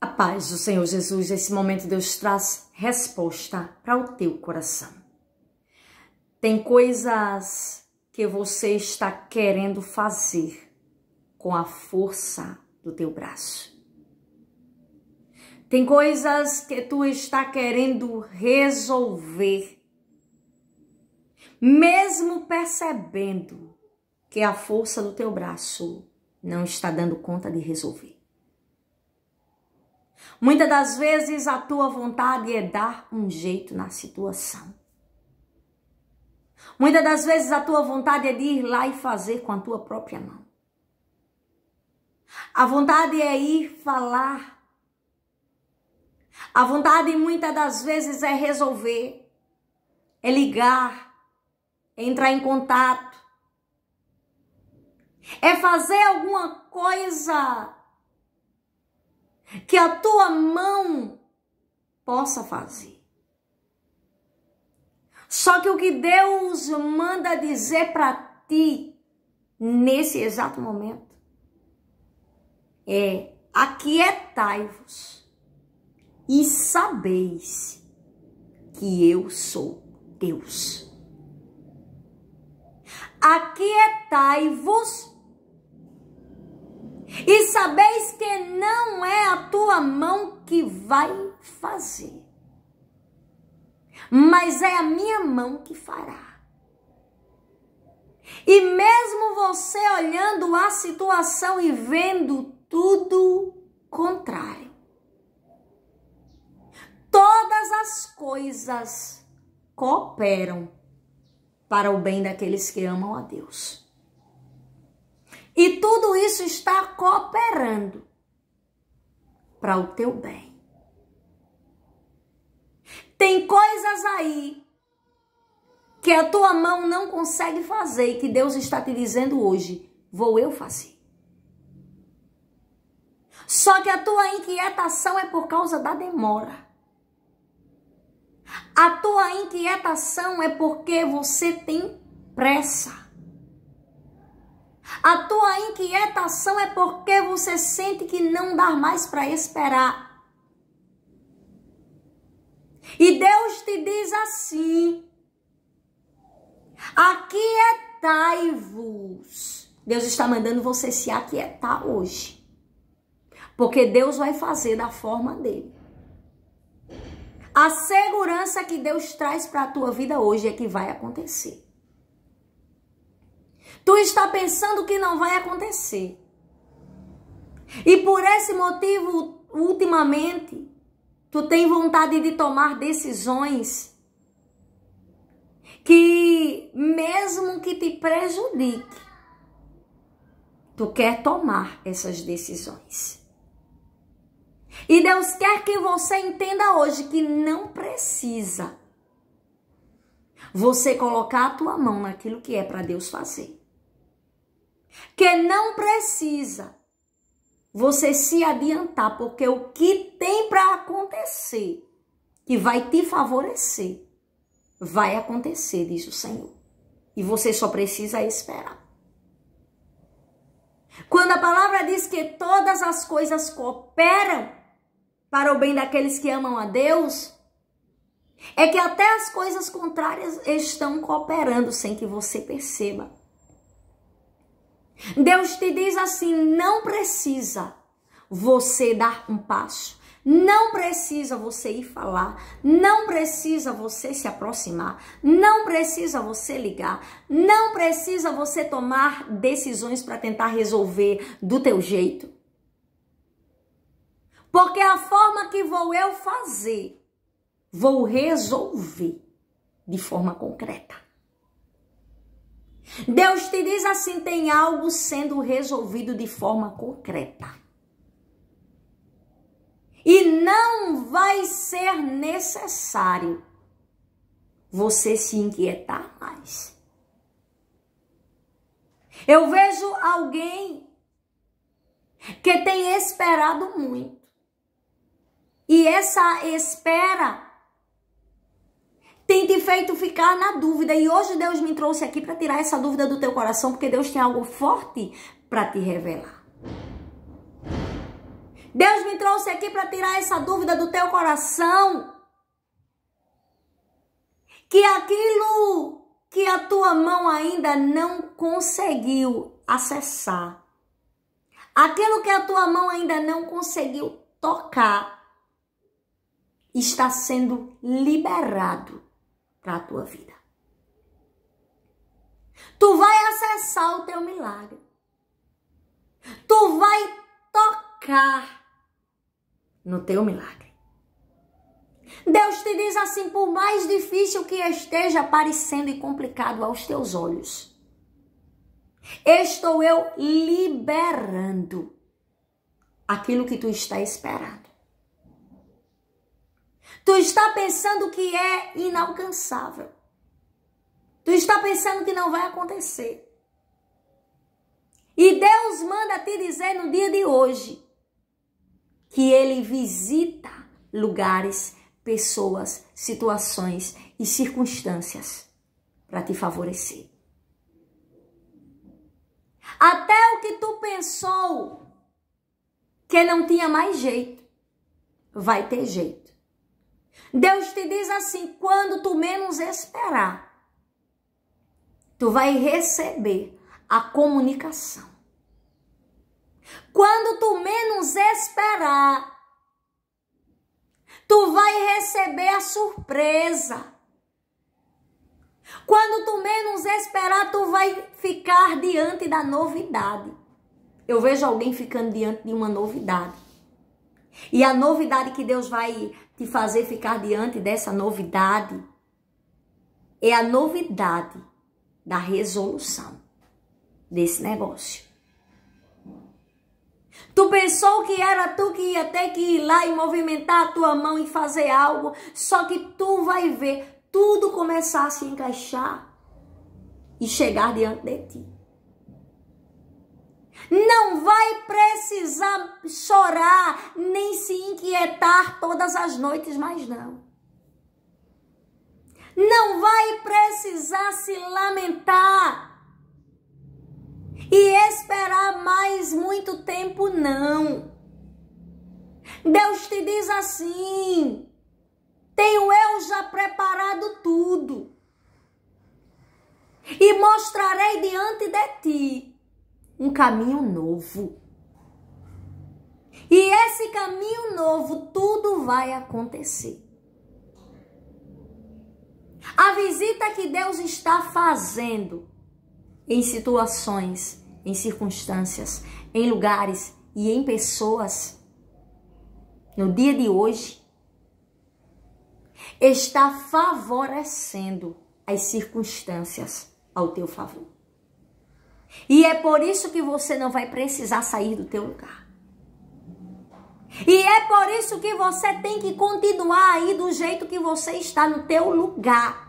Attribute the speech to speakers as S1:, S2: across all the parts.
S1: A paz do Senhor Jesus, nesse momento Deus traz resposta para o teu coração. Tem coisas que você está querendo fazer com a força do teu braço. Tem coisas que tu está querendo resolver, mesmo percebendo que a força do teu braço não está dando conta de resolver. Muitas das vezes a tua vontade é dar um jeito na situação. Muitas das vezes a tua vontade é de ir lá e fazer com a tua própria mão. A vontade é ir falar. A vontade muitas das vezes é resolver, é ligar, é entrar em contato, é fazer alguma coisa que a tua mão possa fazer. Só que o que Deus manda dizer para ti nesse exato momento é: aquietai-vos e sabeis que eu sou Deus. Aquietai-vos sabeis que não é a tua mão que vai fazer, mas é a minha mão que fará. E mesmo você olhando a situação e vendo tudo contrário, todas as coisas cooperam para o bem daqueles que amam a Deus. E tudo isso está cooperando para o teu bem. Tem coisas aí que a tua mão não consegue fazer e que Deus está te dizendo hoje: vou eu fazer. Só que a tua inquietação é por causa da demora. A tua inquietação é porque você tem pressa. A tua inquietação é porque você sente que não dá mais para esperar. E Deus te diz assim: Aquietai-vos. Deus está mandando você se aquietar hoje. Porque Deus vai fazer da forma dele. A segurança que Deus traz para a tua vida hoje é que vai acontecer. Tu está pensando que não vai acontecer. E por esse motivo, ultimamente, tu tem vontade de tomar decisões que, mesmo que te prejudique, tu quer tomar essas decisões. E Deus quer que você entenda hoje que não precisa você colocar a tua mão naquilo que é para Deus fazer que não precisa você se adiantar, porque o que tem para acontecer, que vai te favorecer, vai acontecer, diz o Senhor. E você só precisa esperar. Quando a palavra diz que todas as coisas cooperam para o bem daqueles que amam a Deus, é que até as coisas contrárias estão cooperando sem que você perceba. Deus te diz assim: não precisa você dar um passo, não precisa você ir falar, não precisa você se aproximar, não precisa você ligar, não precisa você tomar decisões para tentar resolver do teu jeito. Porque a forma que vou eu fazer, vou resolver de forma concreta. Deus te diz assim: tem algo sendo resolvido de forma concreta. E não vai ser necessário você se inquietar mais. Eu vejo alguém que tem esperado muito. E essa espera tem te feito ficar na dúvida. E hoje Deus me trouxe aqui para tirar essa dúvida do teu coração, porque Deus tem algo forte para te revelar. Deus me trouxe aqui para tirar essa dúvida do teu coração. Que aquilo que a tua mão ainda não conseguiu acessar, aquilo que a tua mão ainda não conseguiu tocar, está sendo liberado para a tua vida. Tu vai acessar o teu milagre. Tu vai tocar no teu milagre. Deus te diz assim: por mais difícil que esteja parecendo e complicado aos teus olhos, estou eu liberando aquilo que tu está esperando. Tu está pensando que é inalcançável. Tu está pensando que não vai acontecer. E Deus manda te dizer no dia de hoje que ele visita lugares, pessoas, situações e circunstâncias para te favorecer. Até o que tu pensou que não tinha mais jeito, vai ter jeito. Deus te diz assim: quando tu menos esperar, tu vai receber a comunicação. Quando tu menos esperar, tu vai receber a surpresa. Quando tu menos esperar, tu vai ficar diante da novidade. Eu vejo alguém ficando diante de uma novidade. E a novidade que Deus vai te fazer ficar diante dessa novidade é a novidade da resolução desse negócio. Tu pensou que era tu que ia ter que ir lá e movimentar a tua mão e fazer algo, só que tu vai ver tudo começar a se encaixar e chegar diante de ti. Não vai precisar chorar nem se inquietar todas as noites, mais não. Não vai precisar se lamentar e esperar mais muito tempo, não. Deus te diz assim: tenho eu já preparado tudo e mostrarei diante de ti um caminho novo. E esse caminho novo, tudo vai acontecer. A visita que Deus está fazendo em situações, em circunstâncias, em lugares e em pessoas, no dia de hoje, está favorecendo as circunstâncias ao teu favor. E é por isso que você não vai precisar sair do teu lugar. E é por isso que você tem que continuar aí do jeito que você está no teu lugar.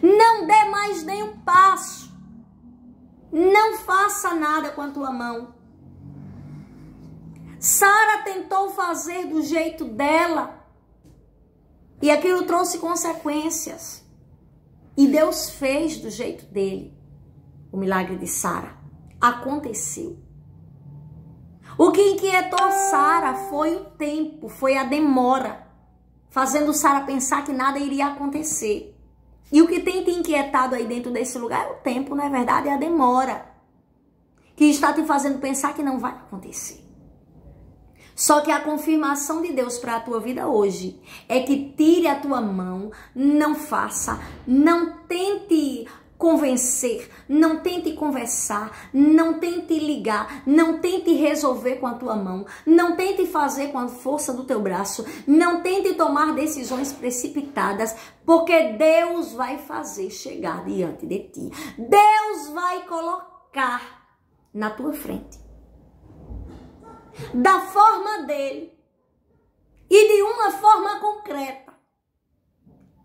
S1: Não dê mais nenhum passo. Não faça nada com a tua mão. Sara tentou fazer do jeito dela. E aquilo trouxe consequências. E Deus fez do jeito dele o milagre de Sara. Aconteceu. O que inquietou Sara foi o tempo, foi a demora, fazendo Sara pensar que nada iria acontecer. E o que tem te inquietado aí dentro desse lugar é o tempo, não é verdade? É a demora. Que está te fazendo pensar que não vai acontecer. Só que a confirmação de Deus para a tua vida hoje é que tire a tua mão, não faça, não tente convencer, não tente conversar, não tente ligar, não tente resolver com a tua mão, não tente fazer com a força do teu braço, não tente tomar decisões precipitadas, porque Deus vai fazer chegar diante de ti. Deus vai colocar na tua frente. Da forma dele e de uma forma concreta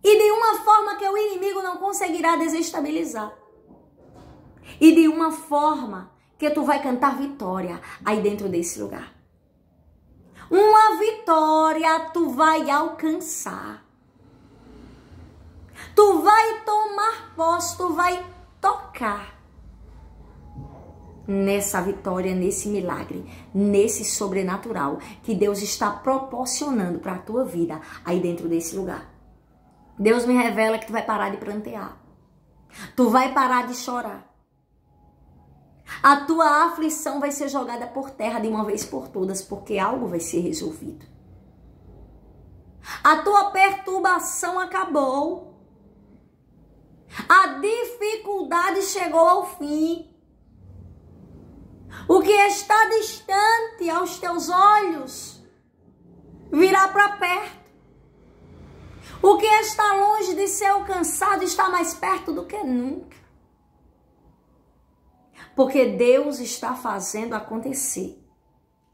S1: e de uma forma que o inimigo não conseguirá desestabilizar. E de uma forma que tu vai cantar vitória aí dentro desse lugar. Uma vitória tu vai alcançar. Tu vai tomar posse, tu vai tocar nessa vitória, nesse milagre, nesse sobrenatural que Deus está proporcionando para a tua vida aí dentro desse lugar. Deus me revela que tu vai parar de prantear. Tu vai parar de chorar. A tua aflição vai ser jogada por terra de uma vez por todas, porque algo vai ser resolvido. A tua perturbação acabou. A dificuldade chegou ao fim. O que está distante aos teus olhos virá para perto. O que está longe de ser alcançado está mais perto do que nunca. Porque Deus está fazendo acontecer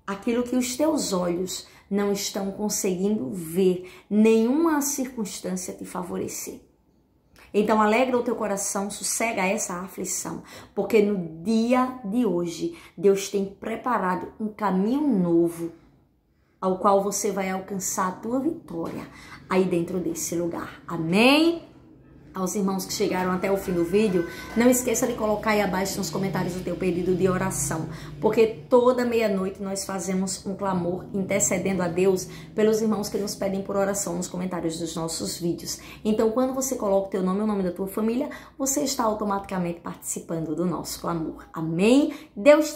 S1: aquilo que os teus olhos não estão conseguindo ver, nenhuma circunstância te favorecer. Então alegra o teu coração, sossega essa aflição, porque no dia de hoje Deus tem preparado um caminho novo ao qual você vai alcançar a tua vitória aí dentro desse lugar. Amém? aos irmãos que chegaram até o fim do vídeo, não esqueça de colocar aí abaixo nos comentários o teu pedido de oração, porque toda meia-noite nós fazemos um clamor intercedendo a Deus pelos irmãos que nos pedem por oração nos comentários dos nossos vídeos. Então, quando você coloca o teu nome e o nome da tua família, você está automaticamente participando do nosso clamor. Amém? Deus